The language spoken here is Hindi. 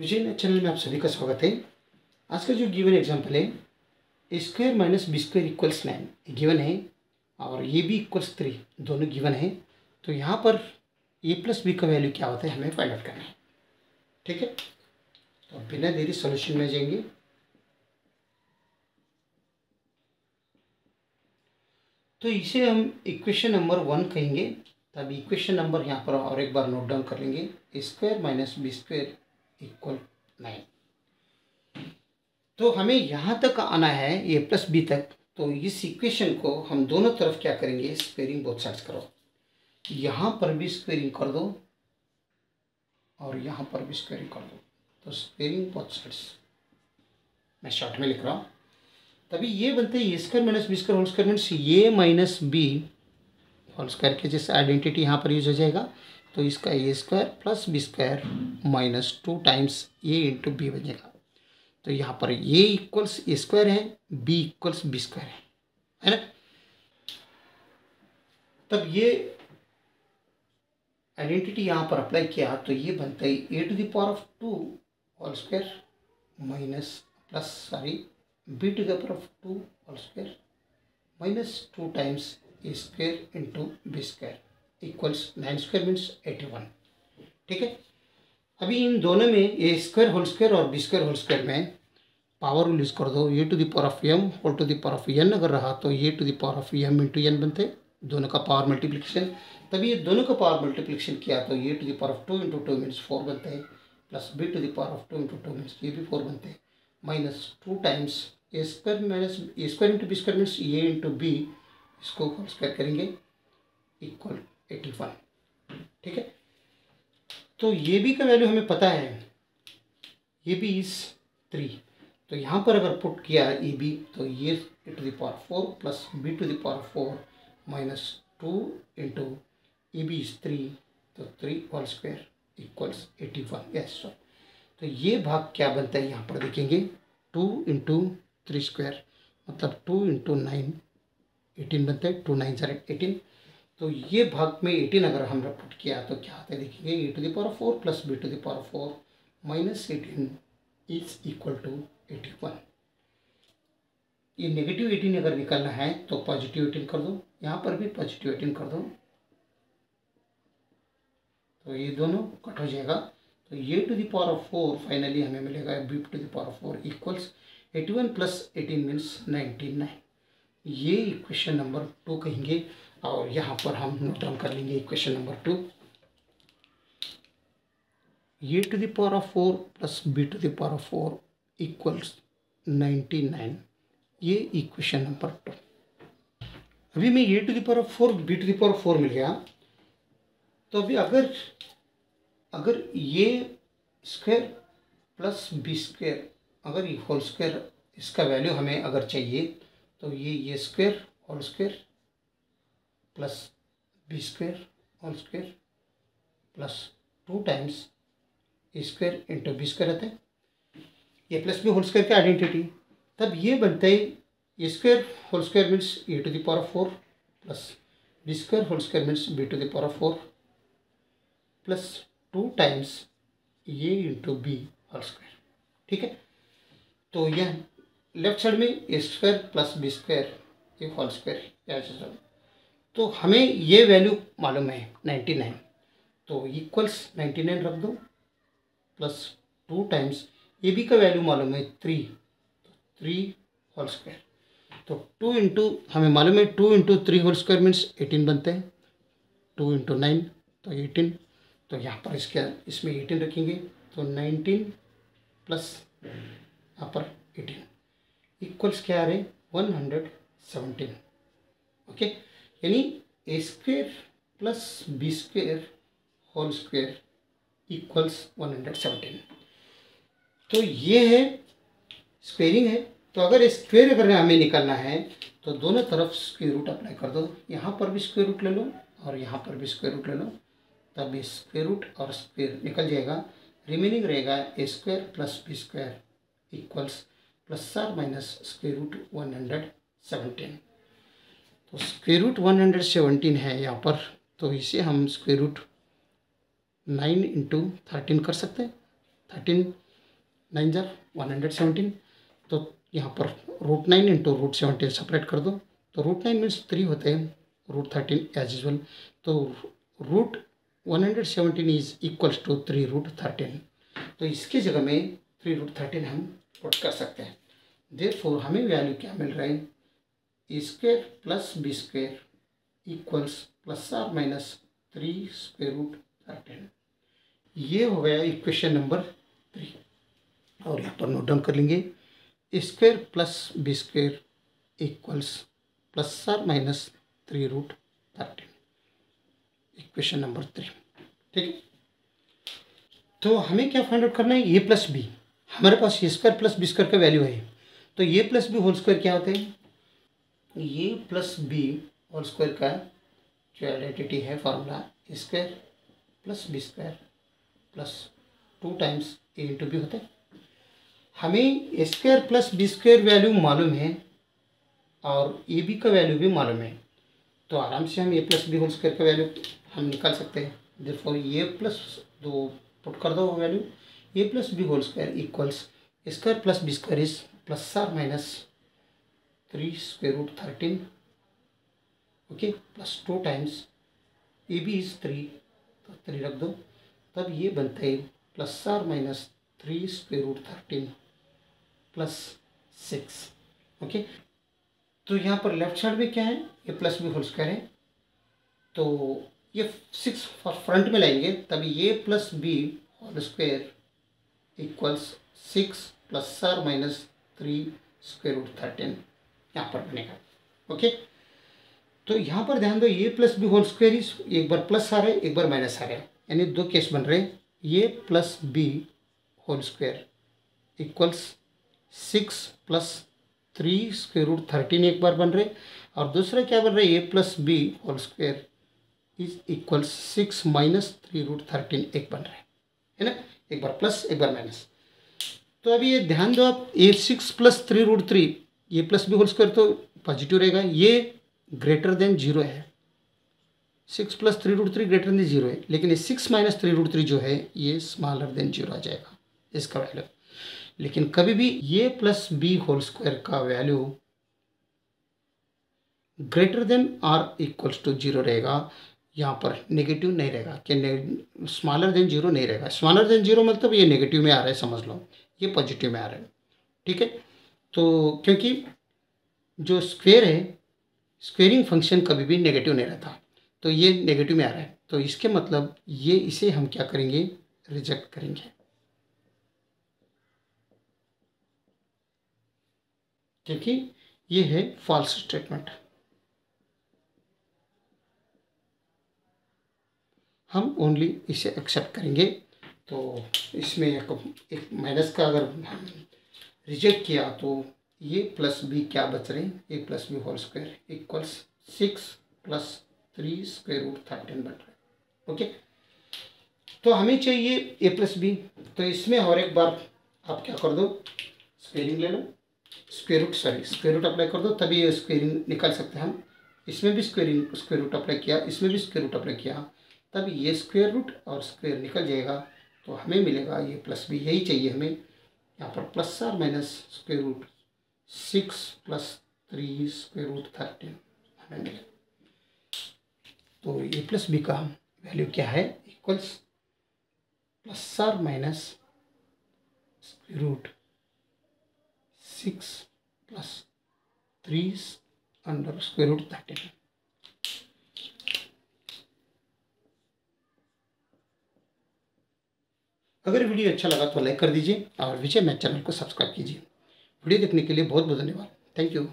विजय चैनल में आप सभी का स्वागत है। आज का जो गिवन एग्जांपल है square minus B square equals nine given है और ये भी इक्वल्स थ्री दोनों गिवन है। तो यहाँ पर ए प्लस बी का वैल्यू क्या होता है, हमें फाइंड आउट करना है। ठीक है? तो बिना देरी सॉल्यूशन में जाएँगे। तो इसे हम इक्वेशन नंबर वन कहेंगे। तब इक्वेशन नंबर यहाँ पर और एक बार नोट डाउन कर लेंगे। Square minus B square equal nine तो हमें यहाँ तक आना है ए प्लस बी तक। तो इस इक्वेशन को हम दोनों तरफ़ क्या करेंगे? स्क्वेयरिंग बोथ साइड्स करो। यहाँ पर भी स्क्वेयरिंग कर दो और यहाँ पर भी स्क्वेयरिंग कर दो। तो स्क्वेयरिंग बोथ साइड्स मैं शॉर्ट में लिख रहा हूँ। तभी ये बनते हैं A square minus B square whole square means A minus B whole square के जैसे आइडेंटिटी यहाँ पर यूज़ हो जाएगा। तो इसका A square plus B square minus two times A into B बनेगा तो यहाँ पर ए इक्वल्स ए स्क्वायर है बी इक्वल्स बी स्क्वायर है है ना? तब ये आइडेंटिटी यहाँ पर अप्लाई किया तो ये बनता है A to the power of two whole square minus plus sorry B to the power of two whole square minus two times A square into B square equals nine square means eighty one ठीक है? अभी इन दोनों में ए स्क्वायर होल स्क्वायर और बी स्क्वायर होल स्क्वायर में पावर यूज़ कर दो। A to the power of M whole to the power of N अगर रहा तो A to the power of M into N बनते। दोनों का पावर मल्टीप्लिकेशन तभी ये दोनों का पावर मल्टीप्लिकेशन किया तो A to the power of two into two means four बनते हैं। Plus B to the power of two into two means ये भी फोर बनते हैं। Minus two times A square minus A square into B square means A into B इसको होल स्क्वायर करेंगे। इक्वल एटी वन ठीक है? तो ये भी का वैल्यू हमें पता है। ये भी इज़ थ्री तो यहाँ पर अगर पुट किया ए बी तो ये A to the power four plus B to the power four minus two into A B is three तो three whole square equals eighty one yes sir तो ये भाग क्या बनता है यहाँ पर देखेंगे। टू इंटू थ्री स्क्वायर मतलब टू इंटू नाइन एटीन बनता है। टू नाइन ज़ार एटीन तो ये भाग में एटीन अगर हमने पुट किया तो क्या आता है देखेंगे A to the power four plus B to the power four minus eighteen is equal to eighty one ये नेगेटिव एटीन अगर निकालना है तो पॉजिटिव एटीन कर दो। यहाँ पर भी पॉजिटिव एटीन कर दो। तो ये दोनों कट हो जाएगा। तो ये to the power of four finally हमें मिलेगा B to the power of four equals eighty one plus eighteen means ninety nine ये इक्वेशन नंबर टू कहेंगे। और यहाँ पर हम नोट डाउन कर लेंगे इक्वेशन नंबर टू ये to the power of four plus B to the power of four equals ninety nine ये इक्वेशन नंबर टू अभी मैं A to the power of four B to the power of four मिल गया। तो अभी अगर अगर ये स्क्वेयर प्लस बी स्क्वेयर अगर ये होल स्क्वेयर इसका वैल्यू हमें अगर चाहिए तो ये ये square whole square plus B square whole square plus two times A square into B square रहता है। ये प्लस बी होल स्क्वायर की आइडेंटिटी तब ये बनता है A square whole square means A to the power of four plus B square whole square means B to the power of four plus two times A into B whole square ठीक है? तो यह लेफ़्ट साइड में A square plus B square ये होल स्क्वायर तो हमें ये वैल्यू मालूम है नाइन्टी नाइन तो इक्वल्स नाइन्टी नाइन रख दो plus two times A B का वैल्यू मालूम है थ्री थ्री होल स्क्वायर तो टू इंटू हमें मालूम है two into three whole square means eighteen बनते हैं. टू इंटू नाइन तो एटीन तो यहाँ पर इसके, इसमें एटीन रखेंगे तो नाइनटीन प्लस यहाँ पर एटीन इक्वल्स क्या आ रहे हैं? वन हंड्रेड सेवनटीन ओके यानी A square plus B square whole square equals one hundred seventeen तो ये है स्क्वेयरिंग है। तो अगर स्क्वेयर अगर हमें निकालना है तो दोनों तरफ़ स्क्वेयर रूट अप्लाई कर दो। यहाँ पर भी स्क्वेयर रूट ले लो और यहाँ पर भी स्क्वेयर रूट ले लो। तब स्क्वेयर रूट और स्क्वेयर निकल जाएगा। रिमेनिंग रहेगा A square plus B square equals plus or minus square root one hundred seventeen तो square root one hundred seventeen है यहाँ पर तो इसे हम square root nine into thirteen कर सकते हैं। थर्टीन नाइन जार वन हंड्रेड सेवनटीन तो यहाँ पर root nine into root seventeen separate कर दो। तो रूट नाइन मीन्स थ्री होते हैं रूट थर्टीन एज यूजल तो root one hundred seventeen is equals to three root thirteen तो इसकी जगह में थ्री रूट थर्टीन हम पुट कर सकते हैं। देर हमें वैल्यू क्या मिल रहा है? A square plus B square equals plus or minus three square root thirteen ये हो गया इक्वेशन नंबर थ्री और यहाँ पर नोट डाउन कर लेंगे। Square plus B square equals plus or minus three root thirteen equation number three ठीक है? तो हमें क्या फाइंड आउट करना है? ए प्लस बी हमारे पास A square plus B square का वैल्यू है। तो A plus B whole square क्या होते हैं? A plus B whole square का जो आइडेंटिटी है formula square plus B square plus two times A into B होता है। हमें square plus B square value मालूम है और ए बी का वैल्यू भी मालूम है। तो आराम से हम A plus B whole square का वैल्यू हम निकाल सकते हैं। देखो ए प्लस दो पुट कर दो value A plus B whole square equals square plus B square is plus or minus three square root thirteen, okay plus two times A B is three तो थ्री रख दो। तब ये बनता है plus or minus three square root thirteen plus six okay. तो यहाँ पर लेफ़्ट साइड में क्या है? ये प्लस बी होल स्क्वायर है। तो ये सिक्स फ्रंट में लाएँगे, तभी ये plus B whole square equals six plus or minus three square root thirteen यहाँ पर बनेगा ओके तो यहाँ पर ध्यान दो, ये plus B whole square is एक बार प्लस आ रहा है, एक बार माइनस आ रहा है। यानी दो केस बन रहे हैं। ये plus B whole square equals six plus three square root thirteen एक बार बन रहे और दूसरा क्या बन रहा है? A plus B whole square is equals six minus three root thirteen एक बन रहा है। ना? एक बार प्लस एक बार माइनस तो अभी ये ध्यान दो आप A six plus three root three ये प्लस बी होल स्क्वायर तो पॉजिटिव रहेगा। ये ग्रेटर देन ज़ीरो है। Six plus three root three greater than zero है। लेकिन ये six minus three root three जो है, ये स्मॉलर देन ज़ीरो आ जाएगा इसका वैल्यू लेकिन कभी भी ये प्लस बी होल स्क्वायर का value greater than or equals to zero रहेगा। यहाँ पर नेगेटिव नहीं रहेगा। कि स्मॉलर देन ज़ीरो नहीं रहेगा। स्मॉलर देन ज़ीरो मतलब ये नेगेटिव में आ रहा है, समझ लो। ये पॉजिटिव में आ रहा है। ठीक है? तो क्योंकि जो स्क्वेयर है स्क्वेयरिंग फ़ंक्शन कभी भी नेगेटिव नहीं रहता। तो ये नेगेटिव में आ रहा है। तो इसके मतलब ये इसे हम क्या करेंगे? रिजेक्ट करेंगे। क्योंकि ये है फॉल्स स्टेटमेंट हम ओनली इसे एक्सेप्ट करेंगे। तो इसमें एक, एक माइनस का अगर रिजेक्ट किया तो ये प्लस बी क्या बच रहे हैं? A plus B whole square equals six plus three square root thirteen बन रहा है। ओके तो हमें चाहिए ए प्लस बी तो इसमें और एक बार आप क्या कर दो? स्क्वेयरिंग ले लो। Square root sorry square root apply कर दो, तभी ये स्क्वेयरिंग निकाल सकते हैं हम। इसमें भी स्क्वेयरिंग स्क्वेयर रूट अप्लाई किया, इसमें भी स्क्वेयर रूट अप्लाई किया, तब ये स्क्वेयर रूट और स्क्वेयर निकल जाएगा। तो हमें मिलेगा ये प्लस बी यही चाहिए हमें। यहाँ पर plus or minus square root six plus three square root thirteen हमें मिले। तो ए प्लस बी का वैल्यू क्या है? Equals plus or minus square root six plus three under square root thirteen अगर वीडियो अच्छा लगा तो लाइक कर दीजिए और विजय मैथ चैनल को सब्सक्राइब कीजिए। वीडियो देखने के लिए बहुत बहुत धन्यवाद। Thank you